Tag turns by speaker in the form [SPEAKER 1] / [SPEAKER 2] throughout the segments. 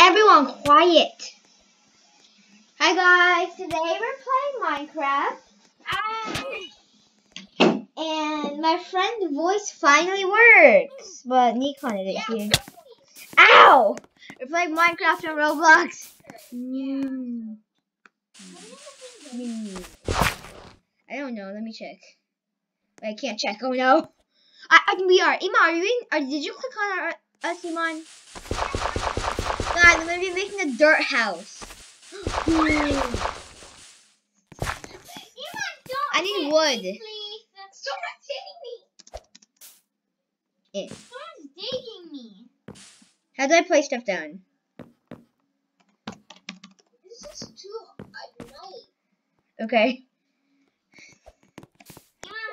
[SPEAKER 1] Everyone, quiet. Hi guys, today we're playing Minecraft. And my friend's voice finally works, but Nikon isn't here. Ow! We're playing Minecraft on Roblox. I don't know. Let me check. I can't check. Oh no. I, I we are. Iman, are you in? Or did you click on our, us, Iman? Guys, I'm gonna be making a dirt house. I need wood.
[SPEAKER 2] Me. Someone's digging me.
[SPEAKER 1] How do I place stuff down?
[SPEAKER 2] This is too.
[SPEAKER 1] Okay.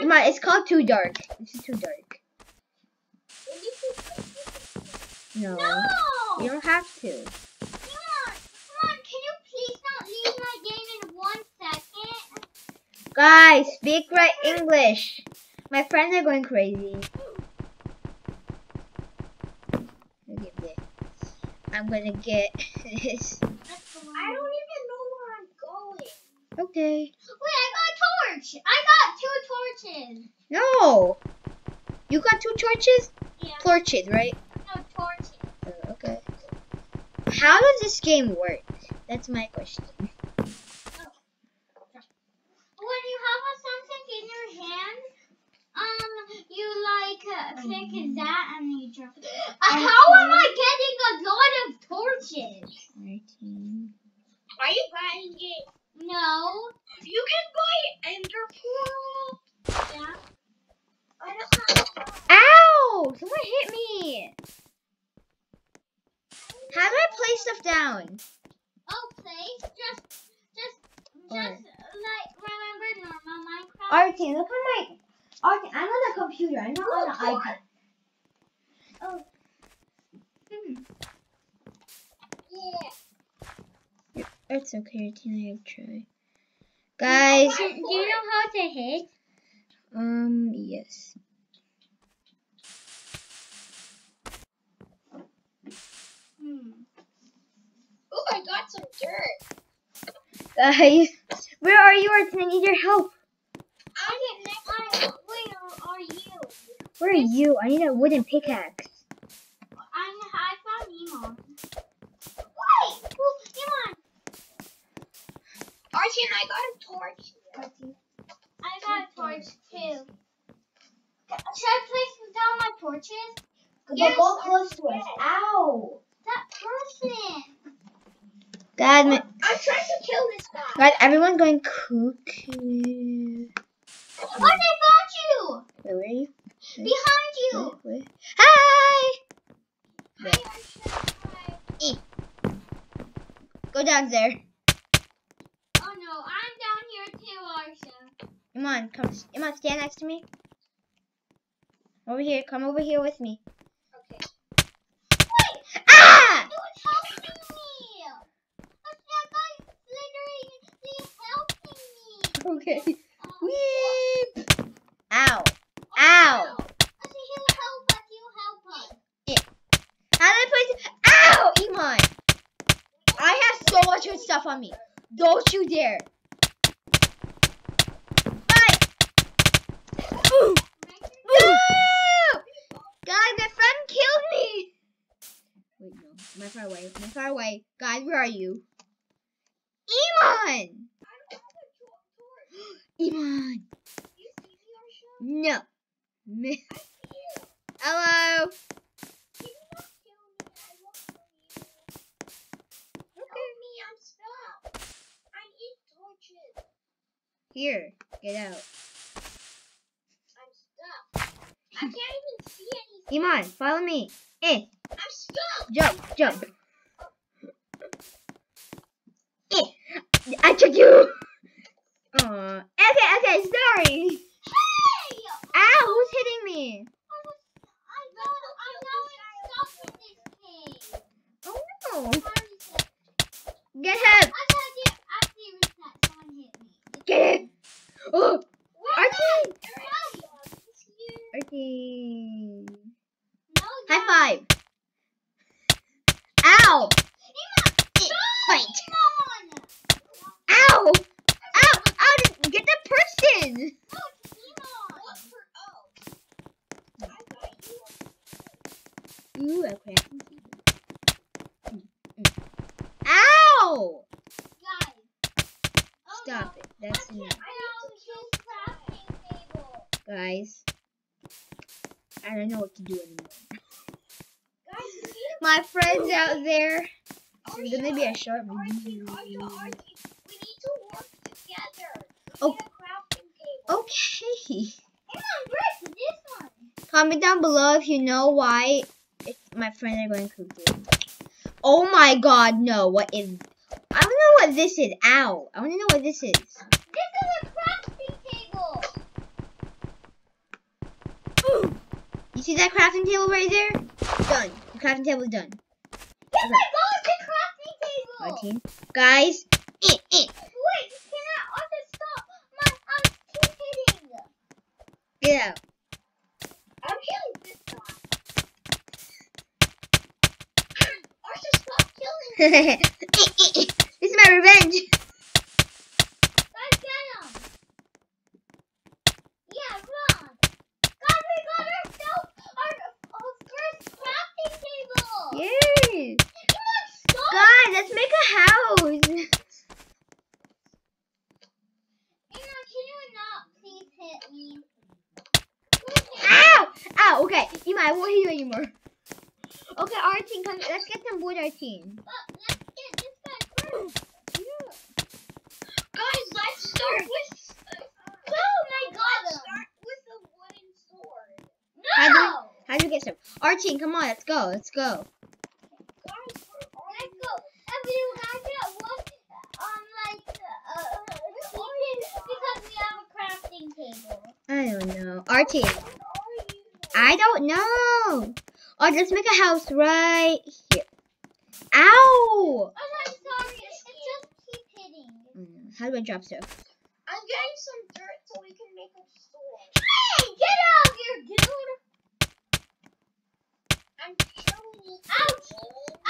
[SPEAKER 1] Iman, it's called too dark. This is too dark.
[SPEAKER 2] When you put-
[SPEAKER 1] No.
[SPEAKER 2] No!
[SPEAKER 1] You don't have to.
[SPEAKER 2] Come on, come on, can you please not leave my game in one second?
[SPEAKER 1] Guys, speak right English. My friends are going crazy. Look at this. I'm gonna get this.
[SPEAKER 2] I don't even know where I'm going.
[SPEAKER 1] Okay.
[SPEAKER 2] Wait, I got a torch. I got two torches.
[SPEAKER 1] No. You got two torches?
[SPEAKER 2] Yeah,
[SPEAKER 1] Torches, right?
[SPEAKER 2] no torches.
[SPEAKER 1] Oh, okay. How does this game work? That's my question.
[SPEAKER 2] When you have a something in your hand, um, you like uh, click that and you drop it. Uh, how am I getting a lot of torches?
[SPEAKER 1] 13.
[SPEAKER 2] Are you buying it? No. You can buy Ender Pearl. Yeah. I don't have.
[SPEAKER 1] Ow! Someone hit me! How do I place stuff down?
[SPEAKER 2] Oh, place just, just, just
[SPEAKER 1] Alright.
[SPEAKER 2] like remember normal Minecraft.
[SPEAKER 1] Artie, look on my. Artie, I'm on the computer. Not on the iPad.
[SPEAKER 2] Oh.
[SPEAKER 1] Hmm.
[SPEAKER 2] Yeah.
[SPEAKER 1] It's okay. I try. Guys,
[SPEAKER 2] Do, you know how to hit?
[SPEAKER 1] um, yes.
[SPEAKER 2] Hmm. Oh, I got some dirt.
[SPEAKER 1] Guys, where are you? I need your help.
[SPEAKER 2] I didn't. I, where are you?
[SPEAKER 1] Where are you? I need a wooden pickaxe.
[SPEAKER 2] I I found Emon. Wait, Emon. Archie and I got a torch. I got a torch too. Should I place down my torches? Yes,
[SPEAKER 1] go close to us. Ow!
[SPEAKER 2] That person.
[SPEAKER 1] God, my,
[SPEAKER 2] I'm trying to kill this guy.
[SPEAKER 1] God, everyone's going cuckoo.
[SPEAKER 2] Oh, I found you.
[SPEAKER 1] Wait, where are you?
[SPEAKER 2] Behind you.
[SPEAKER 1] Wait, wait. Hi!
[SPEAKER 2] Hi.
[SPEAKER 1] Go down there.
[SPEAKER 2] Oh no, I'm down here too, Arsha.
[SPEAKER 1] Come on, come. Come on, stand next to me. Over here. Come over here with me.
[SPEAKER 2] Okay. Wait,
[SPEAKER 1] Ah!
[SPEAKER 2] Dude, helping me! What's that guy literally helping me?
[SPEAKER 1] Okay.
[SPEAKER 2] Um,
[SPEAKER 1] Weep. Ow.
[SPEAKER 2] no. I said he'll help us, he'll help us.
[SPEAKER 1] How did I place it? Ow! Iman! I have so on me. Don't you dare. Bye. Ooh. No! Guys, my friend killed me. Wait, no. Am I far away? Am I far away? Guys, where are you? Iman! Iman!
[SPEAKER 2] You see me, Arsha?
[SPEAKER 1] No. Mi-
[SPEAKER 2] I see you.
[SPEAKER 1] Hello.
[SPEAKER 2] Can you not kill me? I won't kill you. Help me, I'm stuck. I need torches.
[SPEAKER 1] Here, get out.
[SPEAKER 2] I'm stuck. I can't even see anything.
[SPEAKER 1] Iman, follow me. Eh,
[SPEAKER 2] I'm stuck.
[SPEAKER 1] jump, jump. Eh, I took you. Aw. Okay, okay, sorry.
[SPEAKER 2] Hey!
[SPEAKER 1] Ow, who's hitting me?
[SPEAKER 2] I know, I'm now Ooh, okay.
[SPEAKER 1] Mm -hmm.
[SPEAKER 2] Ow! Stop it.
[SPEAKER 1] That's enough. Guys, I don't know what to do anymore. My friends out there, there's gonna be a short video. Oh. Okay. Comment down below if you know why my friends are going cuckoo. Oh my god, no. What is... I don't know what this is. Ow. I want to know what this is.
[SPEAKER 2] This is a crafting table. Ooh.
[SPEAKER 1] You see that crafting table right there? Done. The crafting table is done.
[SPEAKER 2] Oh my god, it's a crafting table.
[SPEAKER 1] Our team. Guys. Eh, eh.
[SPEAKER 2] Wait, can I also stop? My, I'm keep hitting.
[SPEAKER 1] Get out.
[SPEAKER 2] I'm killing this guy. Arthur, stop killing me.
[SPEAKER 1] Eh, eh, eh. this is my revenge.
[SPEAKER 2] Guys, get him. Yeah, run. Guys, we got ourselves our, our first crafting table.
[SPEAKER 1] Yay.
[SPEAKER 2] Come on, stop.
[SPEAKER 1] Guys, let's make a house.
[SPEAKER 2] Anna, can you not please hit me?
[SPEAKER 1] Ow! Ow, okay. Ema, I won't hit you anymore. Okay, our team, come, let's get them board our team.
[SPEAKER 2] But let's get this guy first. Guys, let's start with. Oh my god! Let's start with the wooden sword.
[SPEAKER 1] How do we-
[SPEAKER 2] No!
[SPEAKER 1] How do we get some? Our team, come on, let's go, let's go.
[SPEAKER 2] Guys, let's go. And we have that one, um, like, uh, because we have a crafting table.
[SPEAKER 1] I don't know. Our team.
[SPEAKER 2] What are you?
[SPEAKER 1] I don't know. Oh, let's make a house right here. Ow!
[SPEAKER 2] Oh, I'm sorry. It just keep hitting.
[SPEAKER 1] Mm, How do I drop stuff?
[SPEAKER 2] I'm getting some dirt so we can make a sword. Hey, get out of here, dude! I'm. Ouch!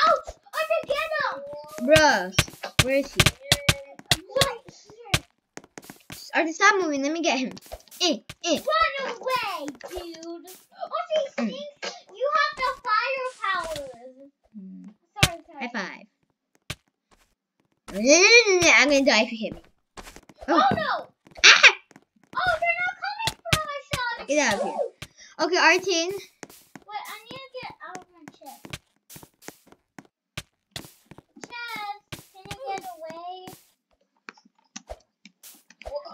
[SPEAKER 2] Ouch! I can get him!
[SPEAKER 1] Bruh, where is he?
[SPEAKER 2] Right here.
[SPEAKER 1] Artie, stop moving. Let me get him. Eh, eh.
[SPEAKER 2] Run away, dude! Oh,
[SPEAKER 1] Mm.
[SPEAKER 2] you have the fire powers.
[SPEAKER 1] Mm,
[SPEAKER 2] Sorry, sorry.
[SPEAKER 1] High five. No, no, no, no, no, I'm gonna die if you hit me.
[SPEAKER 2] Oh,
[SPEAKER 1] Oh.
[SPEAKER 2] no!
[SPEAKER 1] Ah!
[SPEAKER 2] Oh, they're not coming from shot.
[SPEAKER 1] Get out of here. Okay, Artin.
[SPEAKER 2] Wait, I need to get out of my chest. Chest, can you get away?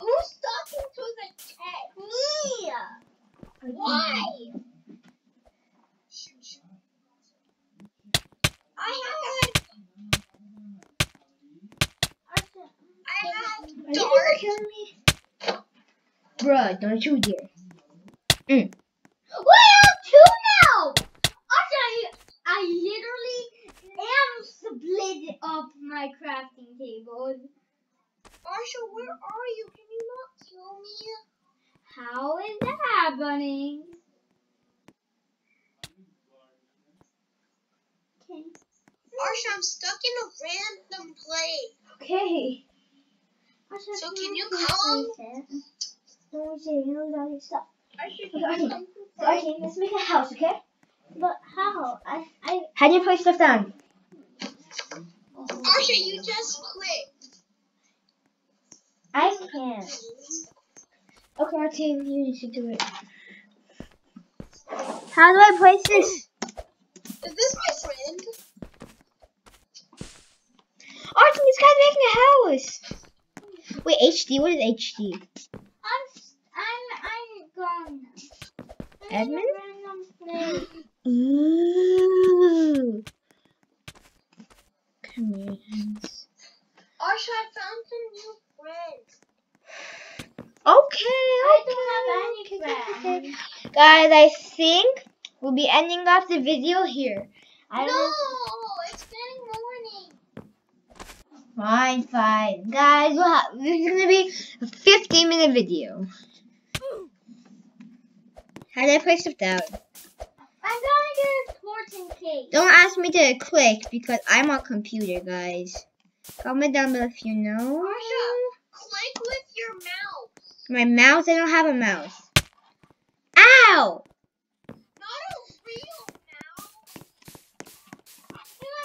[SPEAKER 2] Who's talking to the chest? Me! Why? I have. I have.
[SPEAKER 1] Are you killing me? Bruh, don't you dare. Mm.
[SPEAKER 2] We have two now! Actually, I literally am split up my crafting table. Arsha, where are you? Can you not kill me? How is that happening? Okay.
[SPEAKER 3] Arsha, I'm stuck in a random place.
[SPEAKER 2] Okay.
[SPEAKER 3] So can you come?
[SPEAKER 2] Let me see. You know that stuff.
[SPEAKER 3] Arsha,
[SPEAKER 2] Okay, okay. Okay, let's make a house, okay? But how? I I
[SPEAKER 1] How do you place stuff down?
[SPEAKER 3] Arsha, you just clicked.
[SPEAKER 2] I can't.
[SPEAKER 1] Okay, Artin, you need to do it. How do I place this?
[SPEAKER 3] Is this my friend?
[SPEAKER 1] Artin, this guy's making a house. Wait, HD? What is HD?
[SPEAKER 2] I'm I'm I'm gone.
[SPEAKER 1] Edmund?
[SPEAKER 2] Random place.
[SPEAKER 1] Ooh. Commands.
[SPEAKER 3] Arsha, I found some new friends.
[SPEAKER 1] Okay,
[SPEAKER 2] I
[SPEAKER 1] okay.
[SPEAKER 2] don't have any friends.
[SPEAKER 1] okay, okay. Guys, I think we'll be ending off the video here. I
[SPEAKER 2] no, it's getting morning.
[SPEAKER 1] Fine, fine. Guys, we'll have, this is going to be a 15 minute video. How did I place stuff down?
[SPEAKER 2] I'm a torch in case.
[SPEAKER 1] Don't ask me to click because I'm on computer, guys. Comment down below if you know.
[SPEAKER 3] Click with your mouse.
[SPEAKER 1] My mouse? I don't have a mouse. Ow!
[SPEAKER 3] Not a real mouse.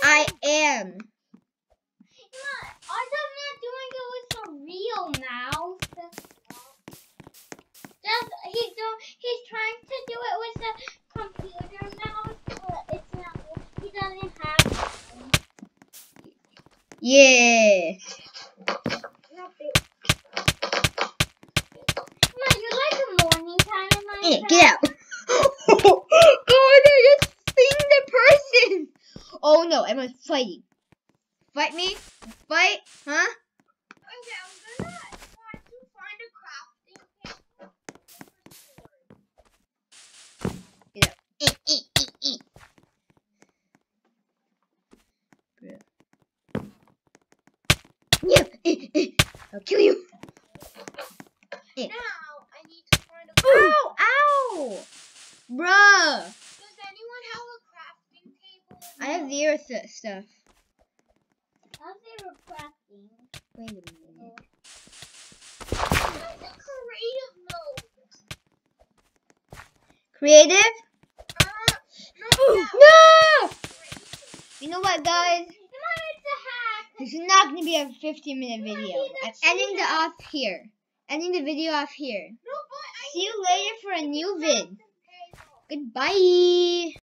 [SPEAKER 1] I am.
[SPEAKER 2] I'm not doing it with a real mouse. Just he don't
[SPEAKER 1] Yeah.
[SPEAKER 2] Mom, you like a morning time in my
[SPEAKER 1] Eh, get out. oh, they just sting the person. Oh no, everyone's fighting. Fight me? Fight? Huh?
[SPEAKER 3] Okay, I'm gonna try to find a crafting table.
[SPEAKER 1] Yeah. I'll kill you.
[SPEAKER 3] Now I need to find a.
[SPEAKER 1] Ow! Ow! Bruh!
[SPEAKER 3] Does anyone have a crafting table?
[SPEAKER 1] I have the earth stuff.
[SPEAKER 2] How's they were crafting?
[SPEAKER 1] Wait a minute.
[SPEAKER 3] That's a creative mode.
[SPEAKER 1] Creative?
[SPEAKER 3] Uh, no.
[SPEAKER 1] No! You know what, guys?
[SPEAKER 2] Mom, it's a hack.
[SPEAKER 1] This is not gonna be a 15 minute video. I'm ending the off here. Ending the video off here.
[SPEAKER 3] No,
[SPEAKER 1] See you later for a new vid. Goodbye.